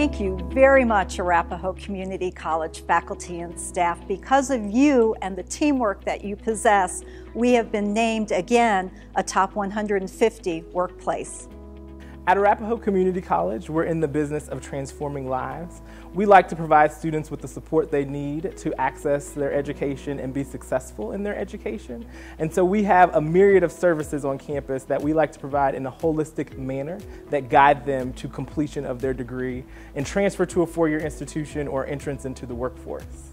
Thank you very much, Arapahoe Community College faculty and staff. Because of you and the teamwork that you possess, we have been named again a top 150 workplace. At Arapahoe Community College, we're in the business of transforming lives. We like to provide students with the support they need to access their education and be successful in their education. And so we have a myriad of services on campus that we like to provide in a holistic manner that guide them to completion of their degree and transfer to a four-year institution or entrance into the workforce.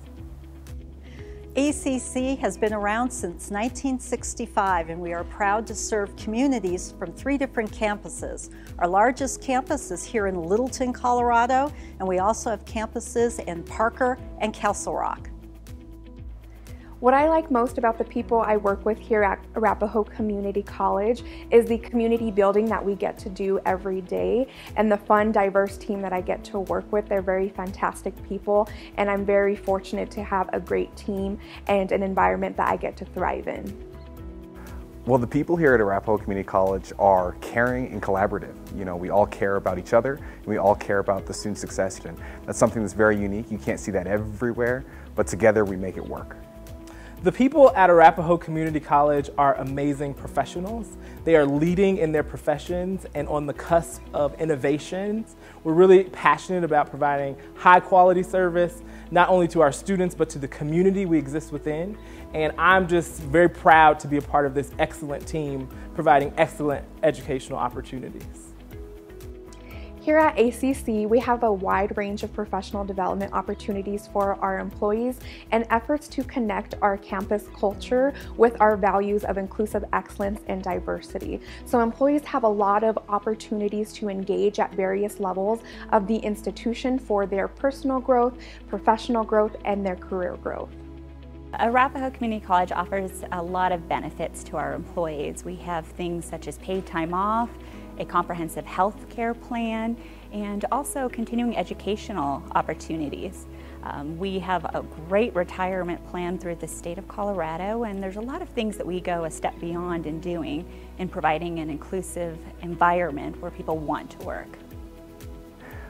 ACC has been around since 1965 and we are proud to serve communities from three different campuses. Our largest campus is here in Littleton, Colorado, and we also have campuses in Parker and Castle Rock. What I like most about the people I work with here at Arapahoe Community College is the community building that we get to do every day and the fun, diverse team that I get to work with. They're very fantastic people and I'm very fortunate to have a great team and an environment that I get to thrive in. Well, the people here at Arapahoe Community College are caring and collaborative. You know, we all care about each other, and we all care about the student success. And that's something that's very unique. You can't see that everywhere, but together we make it work. The people at Arapahoe Community College are amazing professionals. They are leading in their professions and on the cusp of innovations. We're really passionate about providing high quality service, not only to our students, but to the community we exist within. And I'm just very proud to be a part of this excellent team providing excellent educational opportunities. Here at ACC, we have a wide range of professional development opportunities for our employees and efforts to connect our campus culture with our values of inclusive excellence and diversity. So employees have a lot of opportunities to engage at various levels of the institution for their personal growth, professional growth, and their career growth. Arapahoe Community College offers a lot of benefits to our employees. We have things such as paid time off, a comprehensive health care plan, and also continuing educational opportunities. Um, we have a great retirement plan through the state of Colorado, and there's a lot of things that we go a step beyond in doing in providing an inclusive environment where people want to work.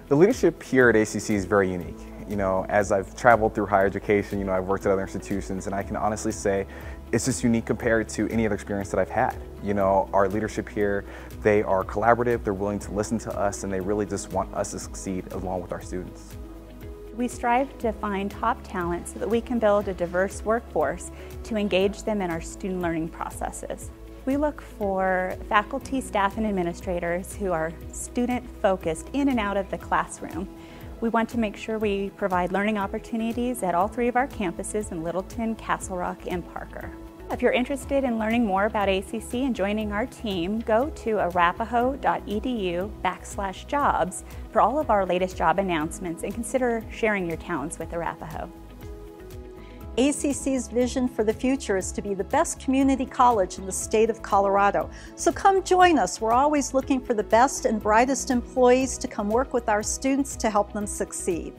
The leadership here at ACC is very unique. You know, as I've traveled through higher education, you know, I've worked at other institutions, and I can honestly say it's just unique compared to any other experience that I've had. You know, our leadership here, they are collaborative, they're willing to listen to us, and they really just want us to succeed along with our students. We strive to find top talent so that we can build a diverse workforce to engage them in our student learning processes. We look for faculty, staff, and administrators who are student focused in and out of the classroom. We want to make sure we provide learning opportunities at all three of our campuses in Littleton, Castle Rock, and Parker. If you're interested in learning more about ACC and joining our team, go to arapahoe.edu backslash jobs for all of our latest job announcements and consider sharing your talents with Arapahoe. ACC's vision for the future is to be the best community college in the state of Colorado. So come join us. We're always looking for the best and brightest employees to come work with our students to help them succeed.